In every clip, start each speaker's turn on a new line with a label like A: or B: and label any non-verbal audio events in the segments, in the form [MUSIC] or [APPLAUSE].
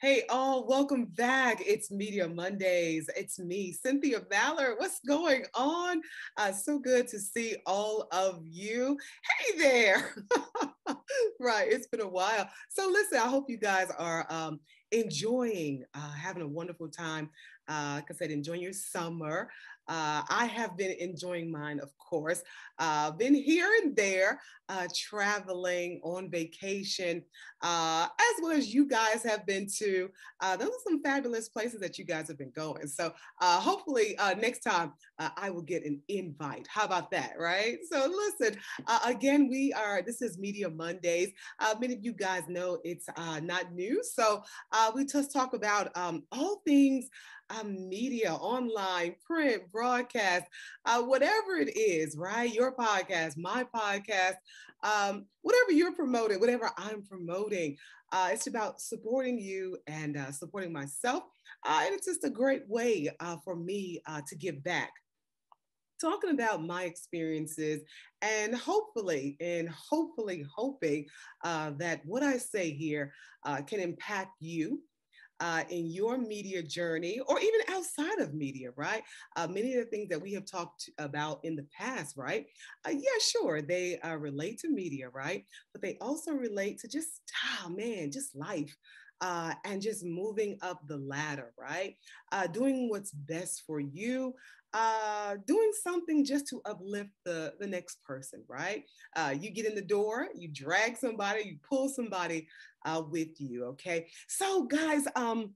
A: Hey, all, welcome back. It's Media Mondays. It's me, Cynthia Mallard. What's going on? Uh, so good to see all of you. Hey there. [LAUGHS] right, it's been a while. So, listen, I hope you guys are um, enjoying, uh, having a wonderful time. Uh, like I said, enjoying your summer. Uh, I have been enjoying mine, of course. Uh, been here and there, uh, traveling on vacation, uh, as well as you guys have been to. Uh, those are some fabulous places that you guys have been going. So uh, hopefully next time I will get an invite. How about that, right? So listen, again, we are. This is Media Mondays. many of you guys know it's not new, so we just talk about um, all things um, media, online, print, broadcast, uh, whatever it is, right? Your podcast, my podcast, um, whatever you're promoting, whatever I'm promoting. Uh, it's about supporting you and uh, supporting myself. Uh, and it's just a great way uh, for me uh, to give back talking about my experiences and hopefully and hopefully hoping uh, that what i say here uh, can impact you uh, in your media journey or even outside of media, right? Uh, many of the things that we have talked about in the past, right? Uh, yeah, sure, they uh, relate to media, right? But they also relate to just, oh man, just life. Uh, and just moving up the ladder, right? Uh, doing what's best for you, uh, doing something just to uplift the, the next person, right? Uh, you get in the door, you drag somebody, you pull somebody uh, with you, okay? So, guys, um,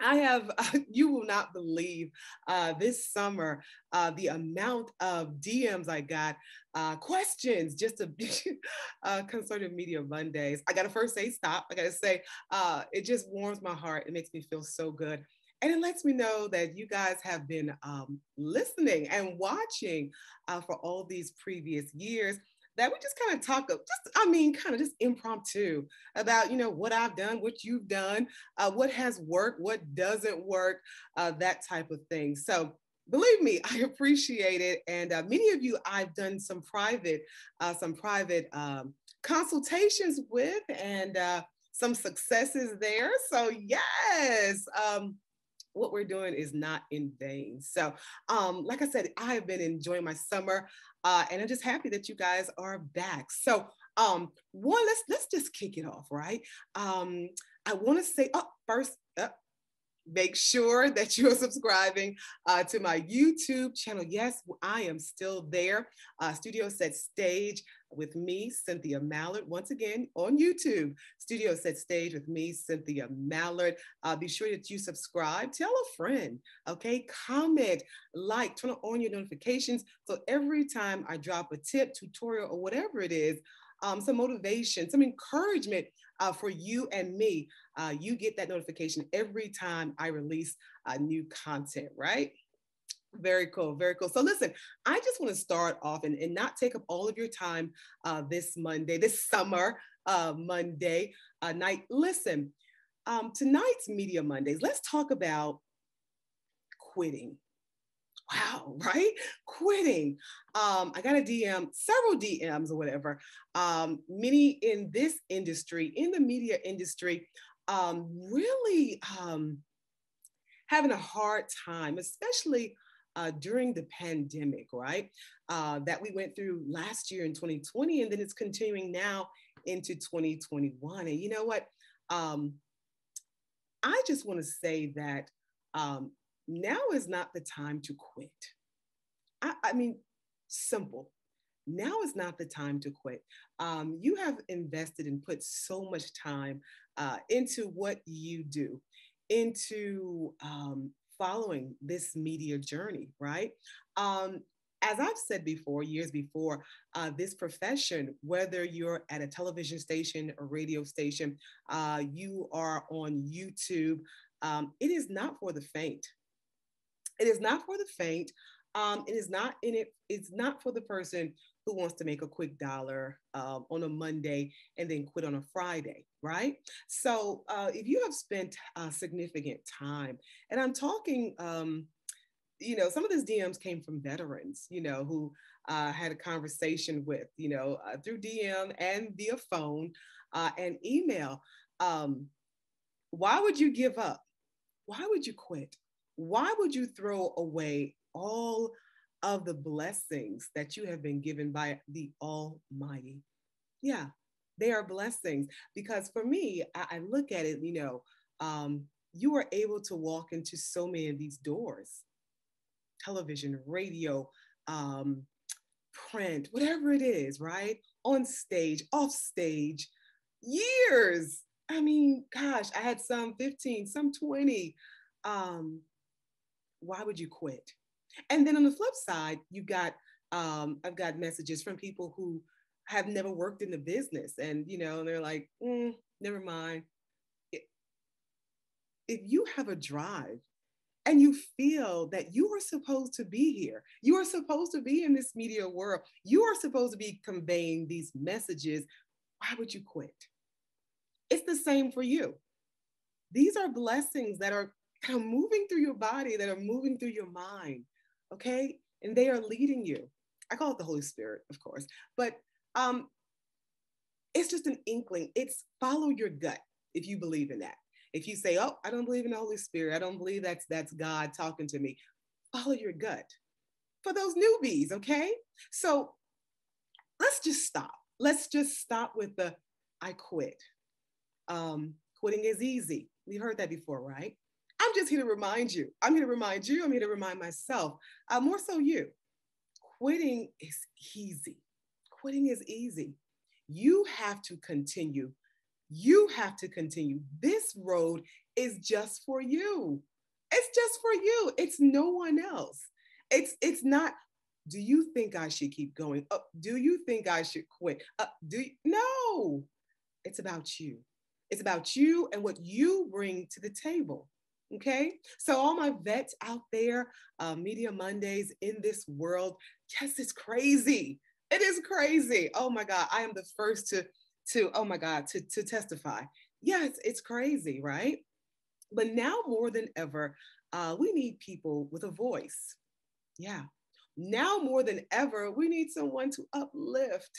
A: I have, uh, [LAUGHS] you will not believe uh, this summer uh, the amount of DMs I got, uh, questions just to [LAUGHS] uh, concerning Media Mondays. I got to first say stop. I got to say uh, it just warms my heart. It makes me feel so good. And it lets me know that you guys have been um, listening and watching uh, for all these previous years. That we just kind of talk, of just I mean, kind of just impromptu about you know what I've done, what you've done, uh, what has worked, what doesn't work, uh, that type of thing. So believe me, [LAUGHS] I appreciate it. And uh, many of you, I've done some private, uh, some private um, consultations with, and uh, some successes there. So yes, um, what we're doing is not in vain. So, um, like I said, I have been enjoying my summer, uh, and I'm just happy that you guys are back. So, um, one, let's let's just kick it off, right? Um, I want to say, oh, first, uh, make sure that you're subscribing uh, to my YouTube channel. Yes, I am still there. Uh, Studio Set Stage with me, Cynthia Mallard, once again on YouTube. Studio Set Stage with me, Cynthia Mallard. Uh, be sure that you subscribe, tell a friend, okay? Comment, like, turn on your notifications. So every time I drop a tip, tutorial, or whatever it is, um, some motivation, some encouragement uh, for you and me, uh, you get that notification every time I release uh, new content, right? Very cool, very cool. So listen, I just want to start off and, and not take up all of your time uh, this Monday, this summer uh, Monday uh, night. Listen, um, tonight's Media Mondays, let's talk about quitting. Wow, [LAUGHS] right? Quitting. Um, I got a DM, several DMs or whatever. Um, many in this industry, in the media industry, um, really um, having a hard time, especially uh, during the pandemic, right? Uh, that we went through last year in 2020, and then it's continuing now into 2021. And you know what? Um, I just want to say that um, now is not the time to quit. I, I, mean, simple. Now is not the time to quit. Um, you have invested and put so much time uh, into what you do, into um, following this media journey, right? Um, as I've said before, years before, uh, this profession, whether you're at a television station or radio station, uh, you are on YouTube, um, it is not for the faint. It is not for the faint. Um, it is not in it. It's not for the person who wants to make a quick dollar uh, on a Monday and then quit on a Friday, right? So uh, if you have spent a significant time, and I'm talking, um, you know, some of these DMs came from veterans, you know, who uh, had a conversation with, you know, uh, through DM and via phone uh, and email. Um, Why would you give up? Why would you quit? Why would you throw away all of the blessings that you have been given by the Almighty? Yeah, they are blessings. Because for me, I, I look at it, you know, um, you are able to walk into so many of these doors television, radio, um, print, whatever it is, right? On stage, off stage, years. I mean, gosh, I had some 15, some 20. Um, why would you quit? And then on the flip side, you've got um, I've got messages from people who have never worked in the business, and you know, they're like, mm, never mind. If you have a drive and you feel that you are supposed to be here, you are supposed to be in this media world, you are supposed to be conveying these messages, why would you quit? It's the same for you. These are blessings that are kind of moving through your body, that are moving through your mind, okay? And they are leading you. I call it the Holy Spirit, of course, but um, it's just an inkling. It's follow your gut if you believe in that. If you say, "Oh, I don't believe in the Holy Spirit. I don't believe that's that's God talking to me," follow your gut. For those newbies, okay? So let's just stop. Let's just stop with the "I quit." Um, quitting is easy. We heard that before, right? I'm just here to remind you. I'm here to remind you. I'm here to remind myself. Uh, more so, you. Quitting is easy. Quitting is easy. You have to continue. You have to continue. This road is just for you. It's just for you. It's no one else. It's it's not. Do you think I should keep going? Uh, do you think I should quit? Uh, do you, no. It's about you. It's about you and what you bring to the table. Okay, so all my vets out there, uh, Media Mondays in this world, yes, it's crazy. It is crazy. Oh my God, I am the first to to oh my God to to testify. Yes, it's, crazy, right? But now more than ever, uh, we need people with a voice. Yeah, now more than ever, we need someone to uplift,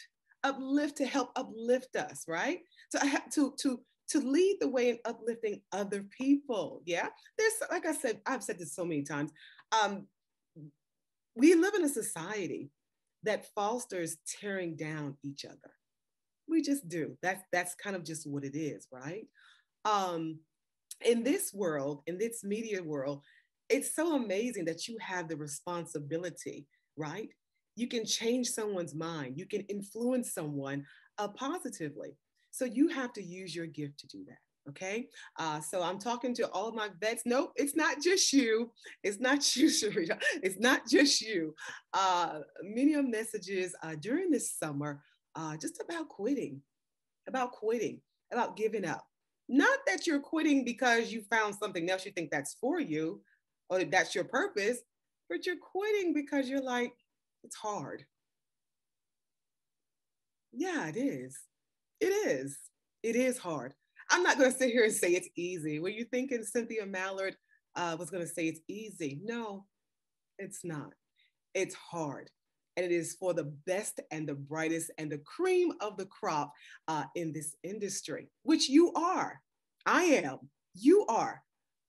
A: uplift to help uplift us, right? So I have to to to lead the way in uplifting other people. Yeah. There's, like I said, I've said this so many times. Um, we live in a society that fosters tearing down each other. We just do. That's that's kind of just what it is, right? Um, in this world, in this media world, it's so amazing that you have the responsibility, right? You can change someone's mind. You can influence someone uh, positively. So you have to use your gift to do that. Okay. Uh, so I'm talking to all of my vets. Nope, it's not just you. It's not [LAUGHS] you, Sharita. It's not just you. Uh, many of messages uh, during this summer uh, just about quitting, about quitting, about giving up. Not that you're quitting because you found something else you think that's for you or that's your purpose, but you're quitting because you're like, it's hard. Yeah, it is. It is. It is hard. I'm not going to sit here and say it's easy. Were you thinking Cynthia Mallard uh, was going to say it's easy? No, it's not. It's hard. And it is for the best and the brightest and the cream of the crop uh, in this industry, which you are. I am. You are.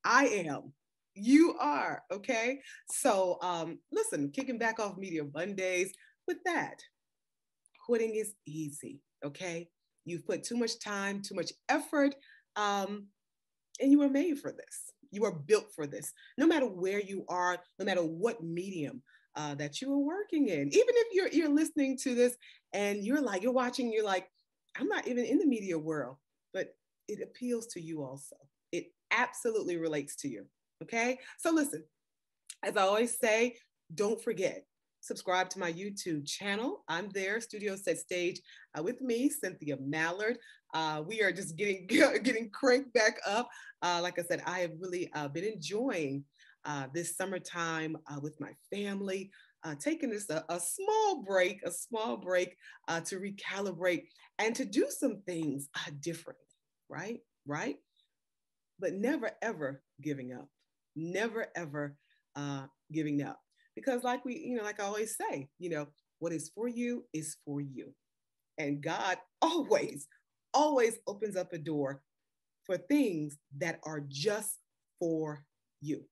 A: I am. You are. Okay. So um, listen, kicking back off Media Mondays with that. Quitting is easy. Okay. You've put too much time, too much effort, um, and you were made for this. You are built for this. No matter where you are, no matter what medium uh, that you are working in, even if you're you're listening to this and you're like you're watching, you're like, I'm not even in the media world, but it appeals to you also. It absolutely relates to you. Okay, so listen. As I always say, don't forget subscribe to my YouTube channel. I'm there, Studio Set Stage, uh, with me, Cynthia Mallard. Uh, we are just getting [LAUGHS] getting cranked back up. Uh, like I said, I have really uh, been enjoying uh, this summertime uh, with my family. taking this a, a, small break, a small break to recalibrate and to do some things differently, right? Right? But never ever giving up. Never ever giving up because like we you know like i always say you know what is for you is for you and god [LAUGHS] always always opens up a door for things that are just for you.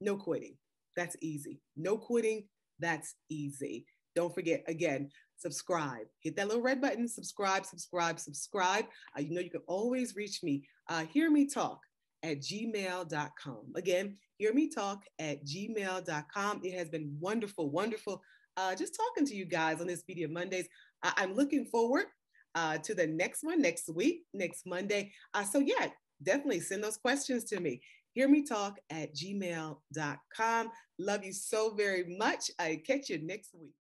A: No quitting. That's easy. No quitting. That's easy. Don't forget, again, subscribe. Hit that little red button, subscribe, subscribe, subscribe. Uh, you know, you can always reach me. Uh, hear me talk at gmail.com. Again, hear me talk at gmail.com. It has been wonderful, wonderful uh, just talking to you guys on this Media Mondays. I- am looking forward uh, to the next one next week, next Monday. Uh, so, yeah, definitely send those questions to me. Hear me talk at gmail.com. Love you so very much. I catch you next week.